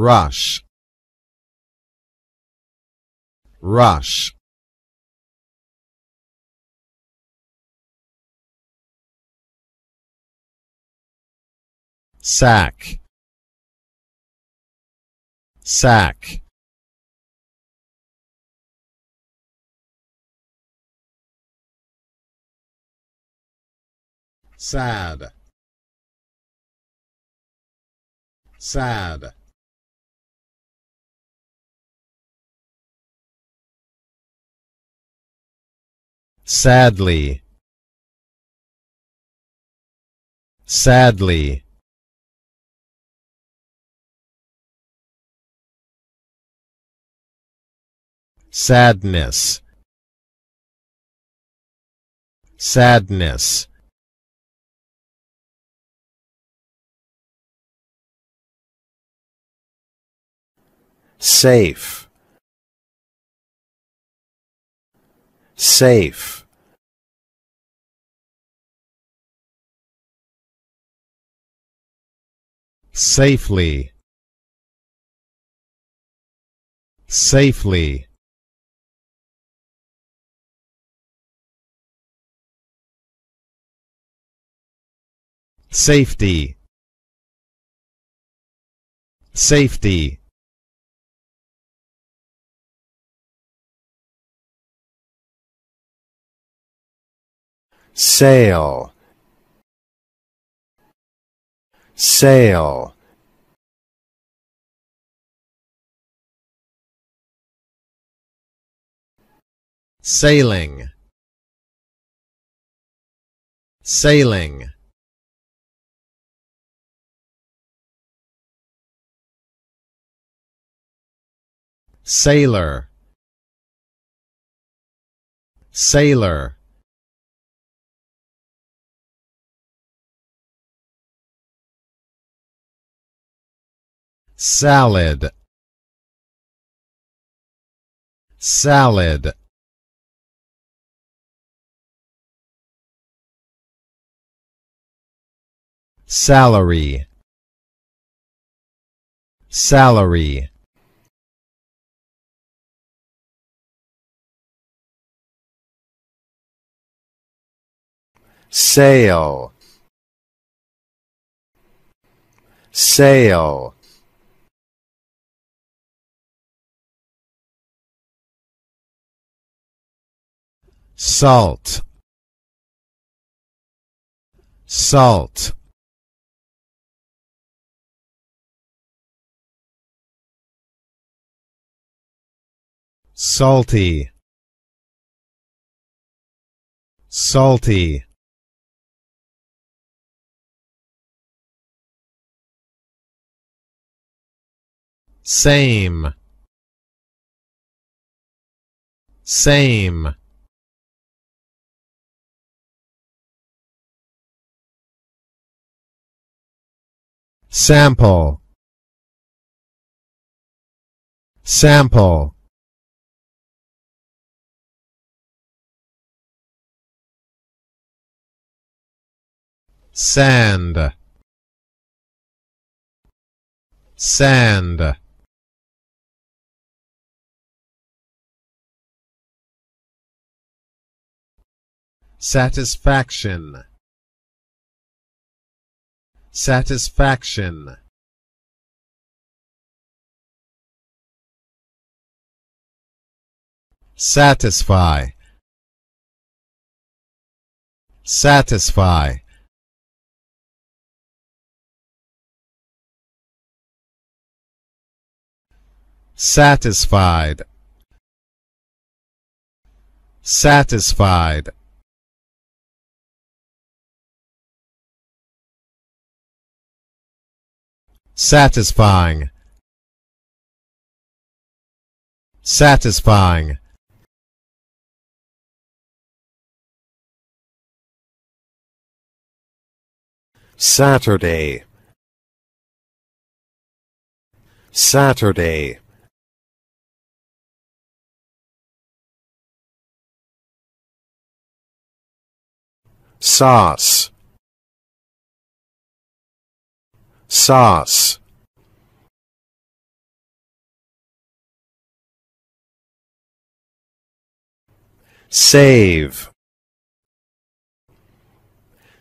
rush. Rush. Sack. Sack. Sad. Sad sadly. Sadly. Sadness. Sadness. Safe safe. Safely. Safely. Safety. Safety sail. Sail. Sailing. Sailing. Sailor. Sailor salad. Salad. Salary. Salary. Sale sale salt. Salt. Salty. Salty. Same. Same sample. Sample. Sand. Sand. Satisfaction satisfaction. Satisfy. Satisfy. Satisfied. Satisfied satisfying. Satisfying. Saturday. Saturday. Sauce sauce. Save.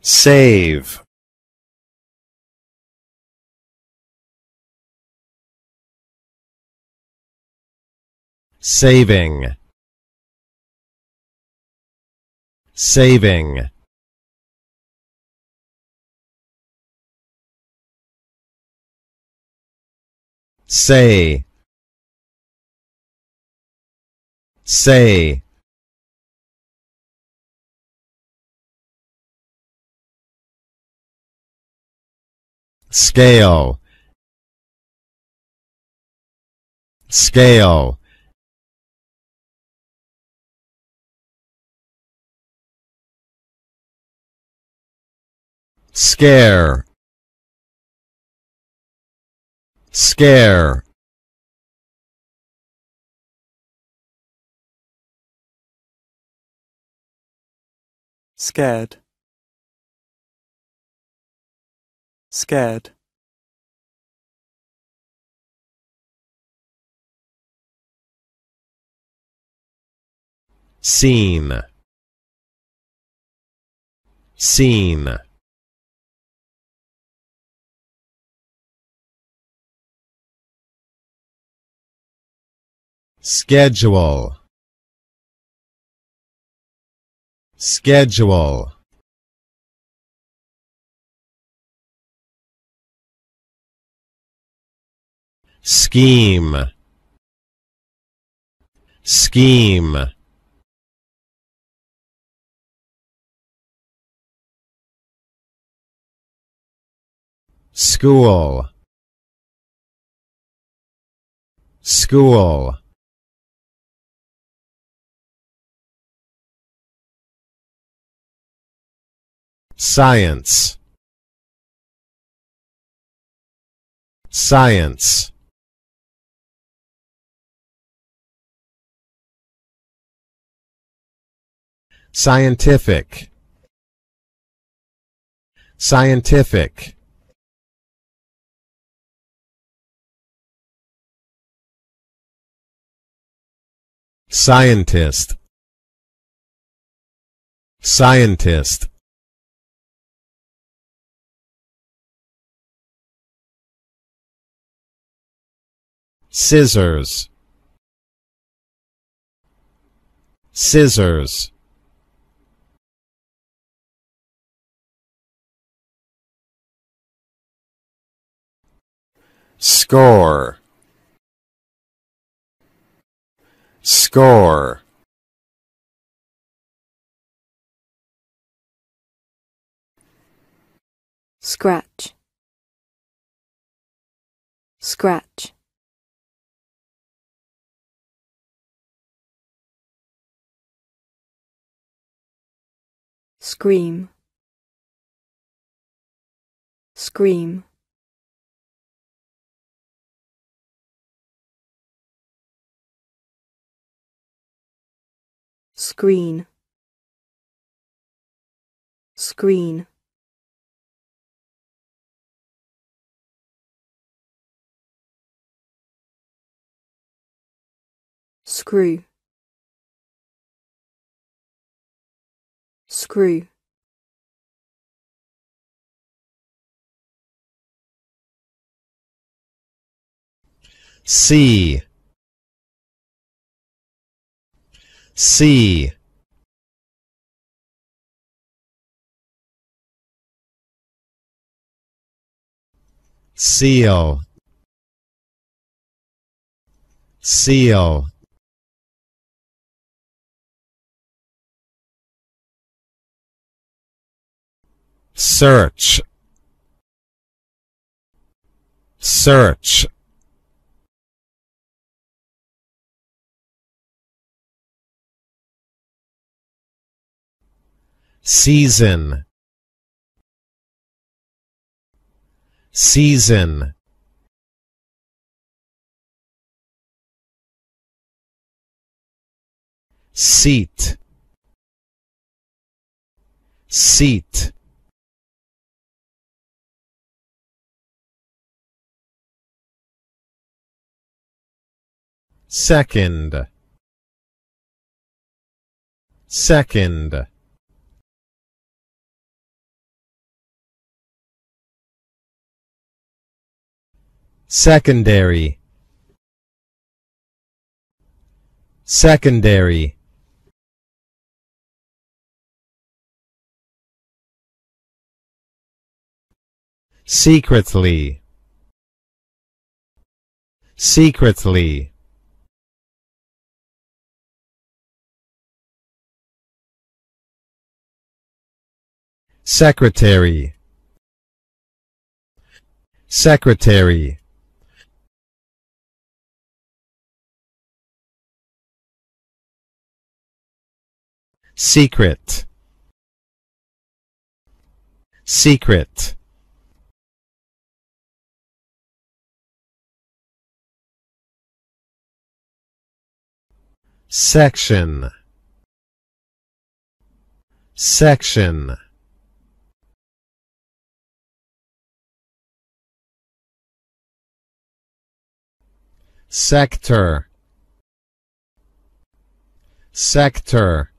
Save. Saving. Saving. Say, say. scale, scale. scare, scare. scared scared scene, scene. Schedule, schedule. scheme, scheme. school, school. Science, science. scientific, scientific. scientist, scientist. Scissors, scissors. score, score. scratch scratch scream. Scream. Screen. Screen. Screw screw. Sea. Sea. Seal, seal. Search, search. season, season. seat, seat. Second, second, secondary, secondary, secretly, secretly, secretary, secretary, secret, secret, section, section, sector, sector,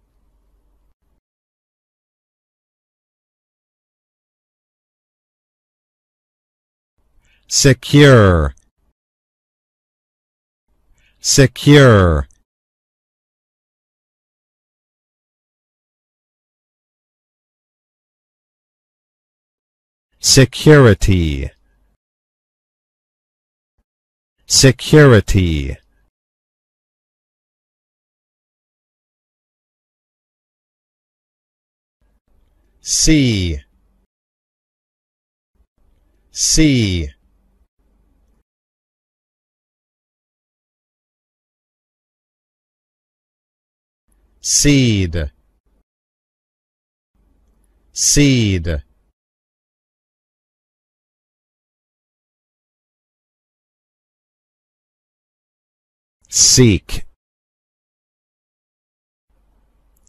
secure, secure, security, security, See. See. Seed, seed, seek,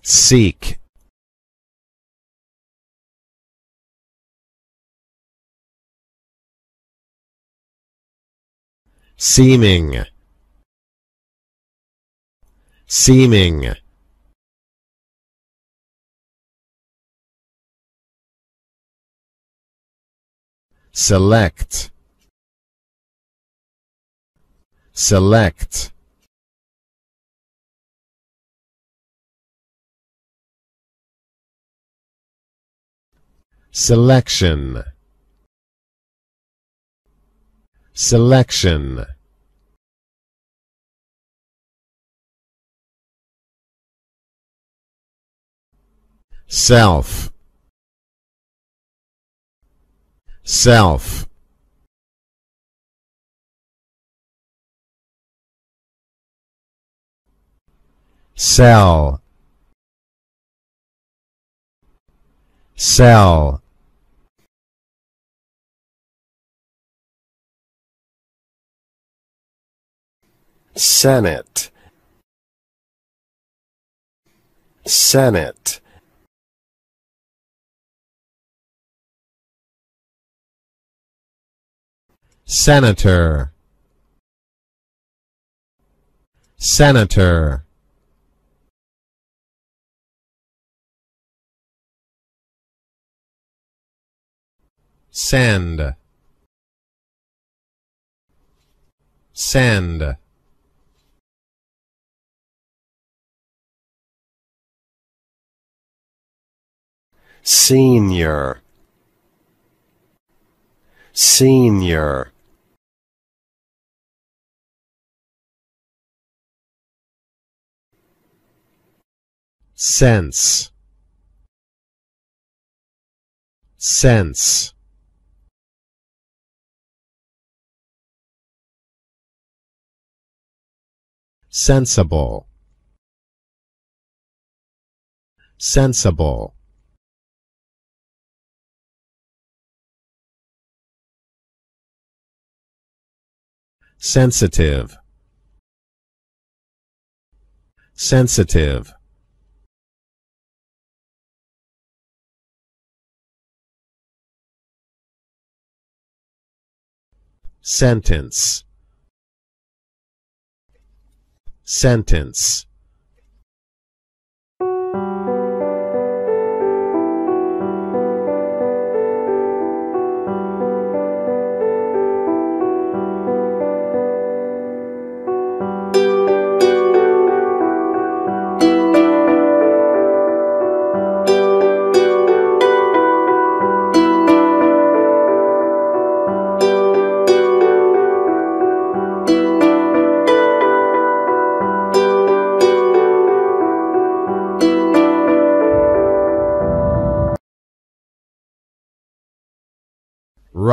seek, seeming, seeming, select, select, selection, selection, self, self, sell, sell, Senate, Senate, Senator, Senator, send, send, senior, senior, sense, sense, sensible, sensible, sensitive, sensitive, sentence, sentence,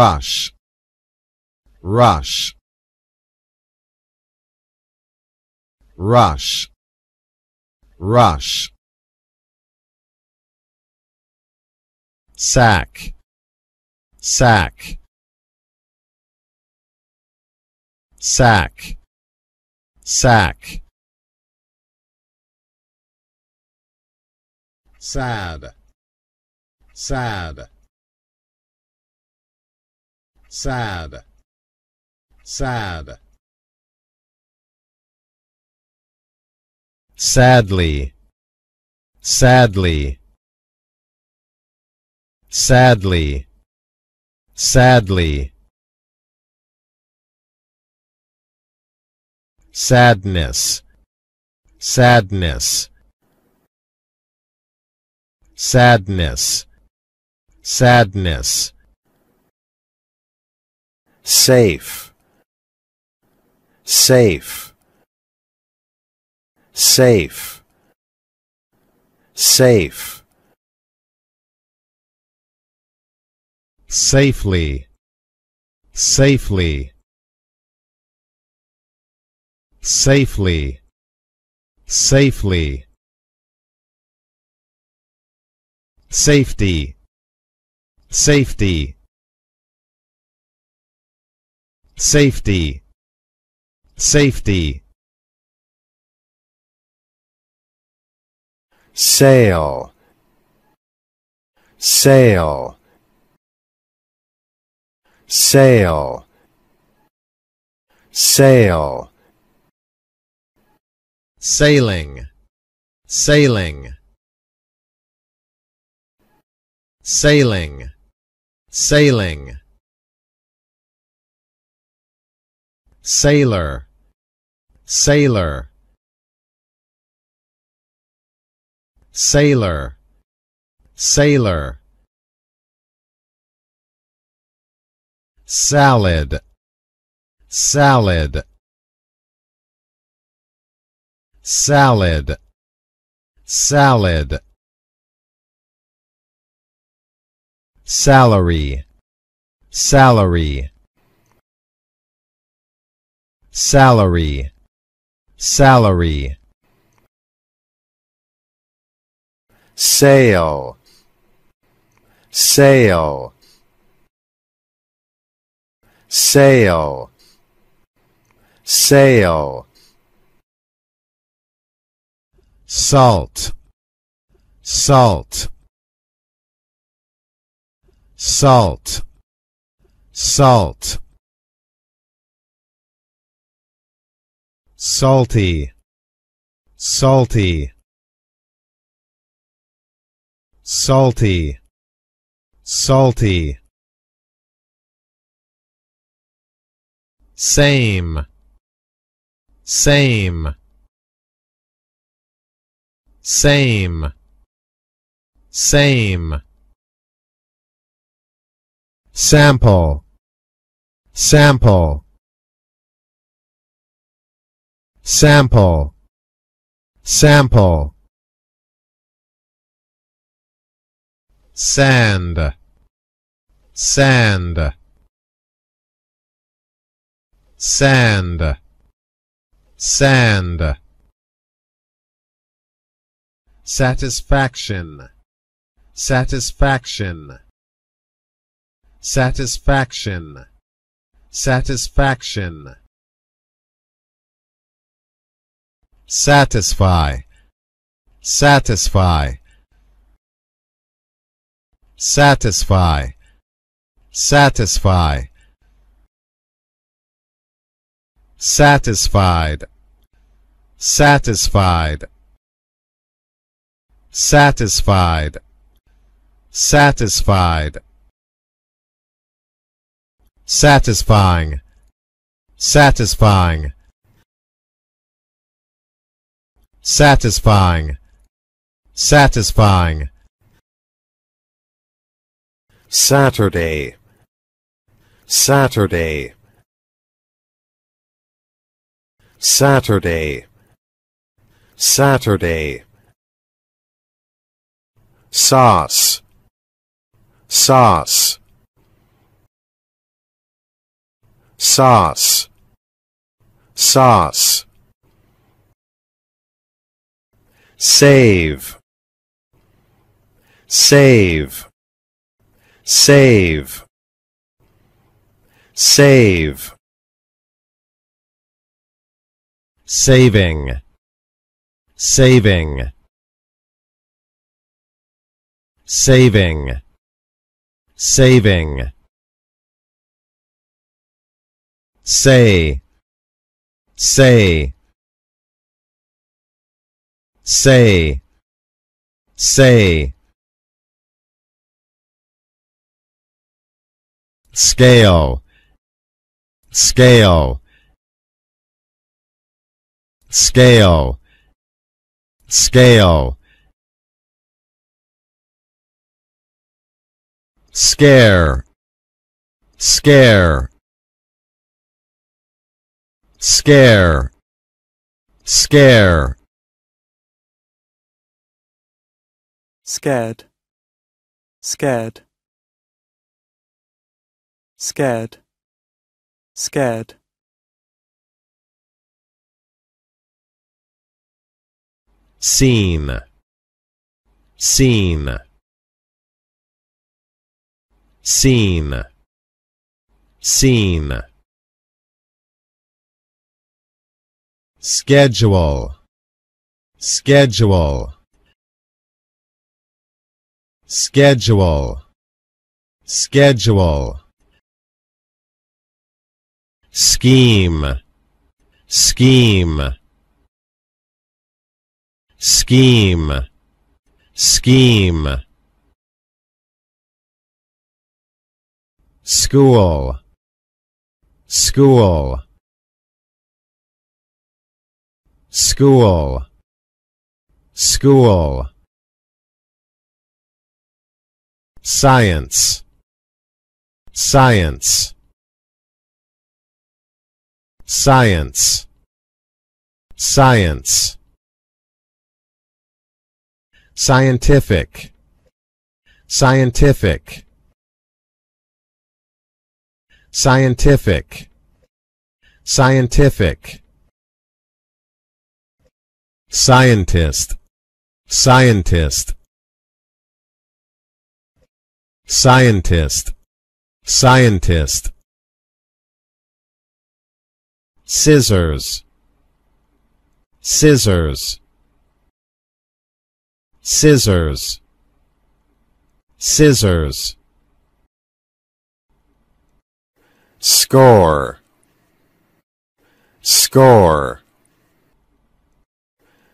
rush, rush, rush, rush. sack, sack, sack, sack. sad, sad, sad, sad. Sadly, sadly, sadly, sadly. Sadness, sadness. Sadness, sadness. Safe, safe, safe, safe. Safely, safely, safely, safely. safety, safety, safety, safety. sail, sail, sail, sail. Sailing, sailing. sailing, sailing. Sailor, sailor. Sailor, sailor. Salad, salad. Salad, salad. salary, salary, salary, salary. Sale, sale, sale, sale. Salt, salt. Salt, salt. Salty, salty, salty, salty. Same, same, same, same. Sample, sample, sample, sample. Sand, sand, sand, sand. Satisfaction, satisfaction. Satisfaction, satisfaction. Satisfy, satisfy, satisfy, satisfy. Satisfied, satisfied, satisfied, satisfied. Satisfying, satisfying, satisfying, satisfying. Saturday, Saturday, Saturday, Saturday. Sauce, sauce. Sauce, sauce. Save, save, save, save. saving, saving, saving, saving. Say, say, say, say. Scale, scale, scale, scale. Scare, scare, scare, scare. Scared, scared, scared, scared, Scene, scene, scene, scene. Schedule, schedule, schedule, schedule. Scheme, scheme, scheme, scheme. School, school, school, school. Science, science, science, science. Scientific, scientific, scientific, scientific. Scientist, scientist, scientist, scientist. Scissors, scissors, scissors, scissors. Score, score,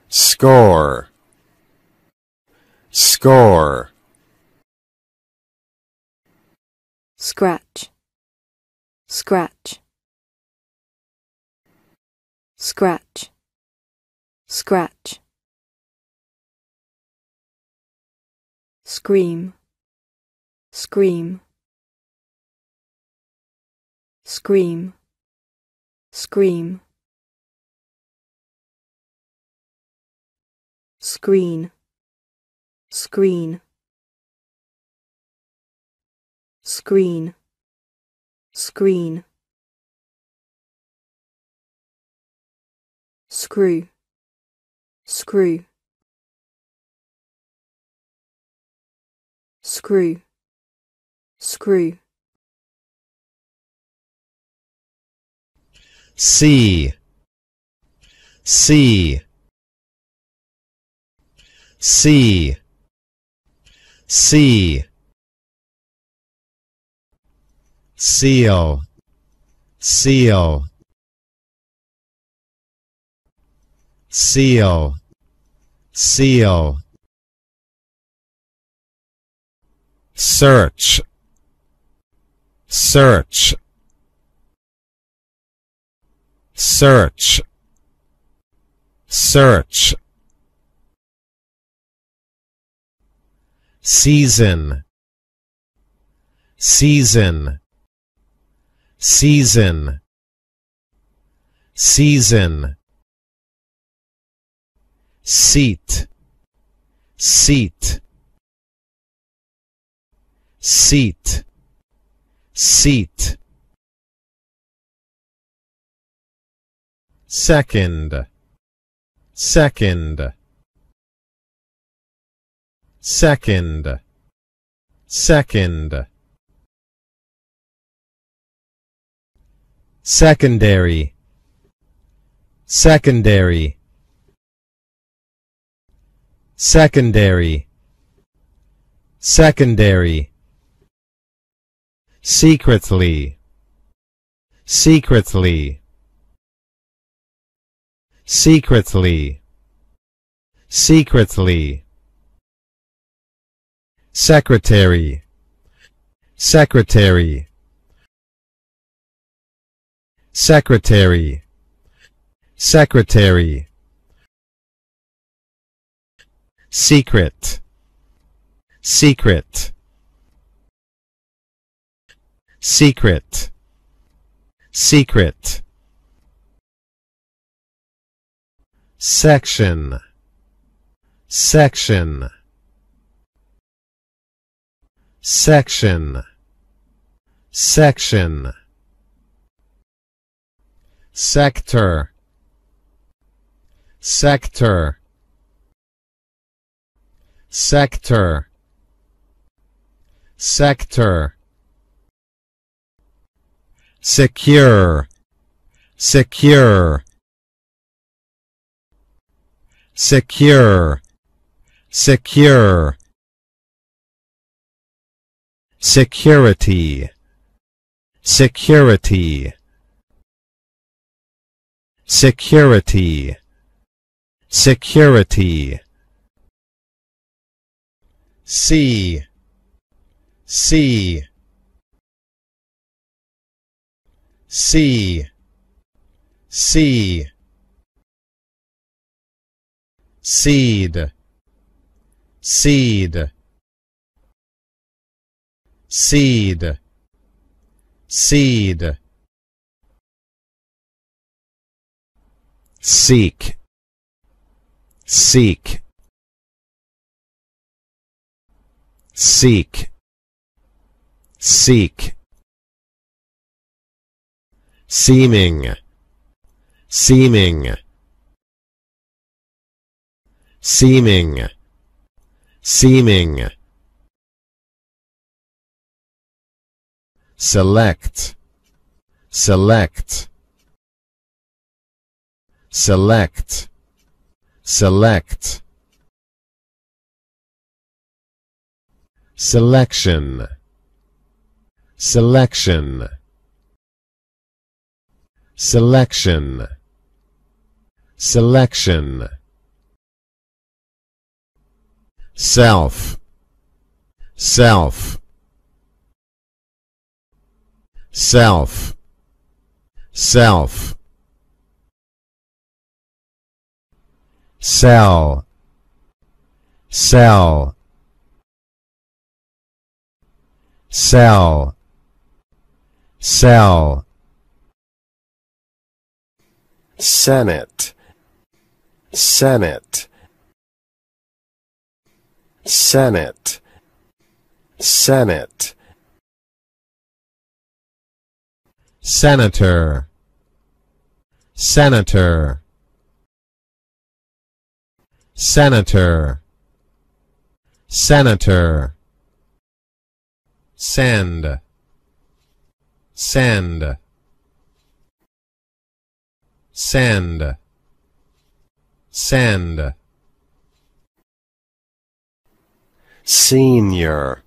score, score. Scratch, scratch, scratch, scratch. Scream, scream, scream, scream. Screen, screen, screen, screen. Screw, screw, screw, screw. sea, sea, sea, sea. Seal, seal, seal, seal. Search, search, search, search. Season, season, season, season. Seat, seat, seat, seat. second, second, second, second, secondary, secondary, secondary, secondary, secretly, secretly, secretly, secretly, secretary, secretary, secretary, secretary, secret, secret, secret, secret, section, section, section, section, sector, sector, sector, sector, secure, secure, secure, secure, security, security, security, security, See. See. See. See. Seed, seed, seed, seed, seek, seek, seek, seek, seeming, seeming, seeming, seeming, select, select, select, select, selection, selection, selection, selection, self, self, self, self, sell, sell, sell, sell, Senate, Senate, Senate, Senate, senator, senator, senator, senator, send, send, send, send, senior,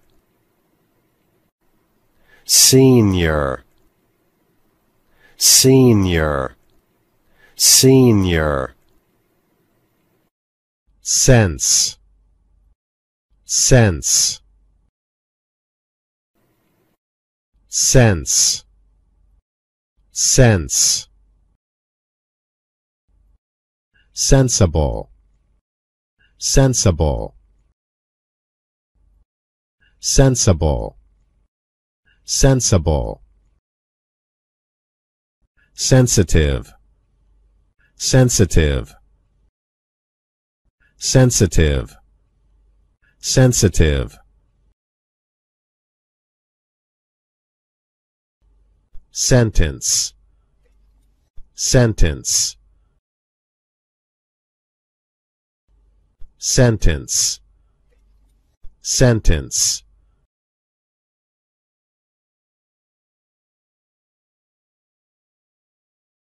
senior, senior, senior, sense, sense, sense, sense, sensible, sensible, sensible, sensible, sensitive, sensitive, sensitive, sensitive, sentence, sentence, sentence, sentence.